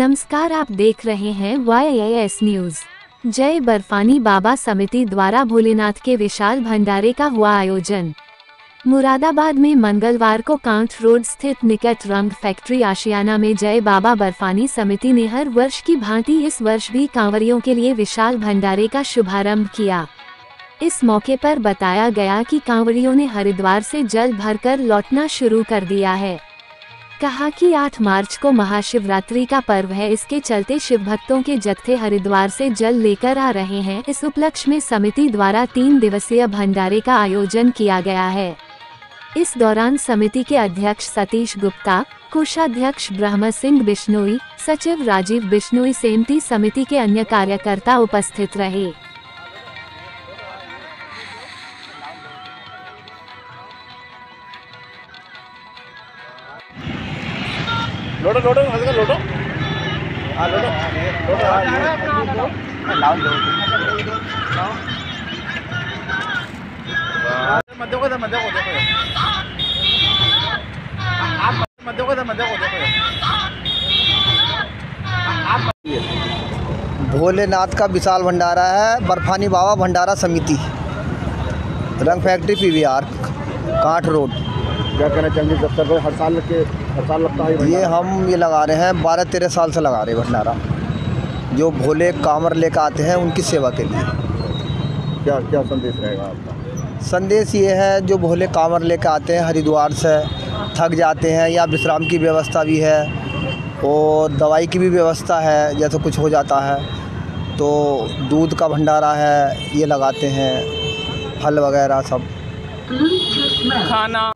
नमस्कार, आप देख रहे हैं वाई न्यूज़ जय बर्फानी बाबा समिति द्वारा भोलेनाथ के विशाल भंडारे का हुआ आयोजन। मुरादाबाद में मंगलवार को कांठ रोड स्थित निकट रंग फैक्ट्री आशियाना में जय बाबा बर्फानी समिति ने हर वर्ष की भांति इस वर्ष भी कांवरियों के लिए विशाल भंडारे का शुभारंभ किया। इस मौके पर बताया गया कि कांवरियों ने हरिद्वार से जल भरकर लौटना शुरू कर दिया है। कहा कि 8 मार्च को महाशिवरात्रि का पर्व है। इसके चलते शिव भक्तों के जत्थे हरिद्वार से जल लेकर आ रहे हैं। इस उपलक्ष्य में समिति द्वारा तीन दिवसीय भंडारे का आयोजन किया गया है। इस दौरान समिति के अध्यक्ष सतीश गुप्ता, कोषाध्यक्ष ब्रह्म सिंह बिश्नोई, सचिव राजीव बिश्नोई सेमती समिति के अन्य कार्यकर्ता उपस्थित रहे। लोटो लोटो हल्का लोटो। हाँ लोटो। लोटो हाँ लाओ लो मध्य को दे मध्य को देखो आप मध्य को दे मध्य को देखो भोलेनाथ का विशाल भंडारा है बर्फानी बाबा भंडारा समिति। रंग फैक्ट्री पीवीआर कांठ रोड। क्या कहना चाहेंगे तक हर साल के साल लगता है ये हम ये लगा रहे हैं बारह तेरह साल से लगा रहे हैं भंडारा। जो भोले कांवर लेकर आते हैं उनकी सेवा के लिए। क्या क्या संदेश रहेगा आपका? संदेश ये है जो भोले कांवर लेकर आते हैं हरिद्वार से थक जाते हैं या विश्राम की व्यवस्था भी है और दवाई की भी व्यवस्था है जैसे कुछ हो जाता है तो दूध का भंडारा है ये लगाते हैं फल वगैरह सब। खाना।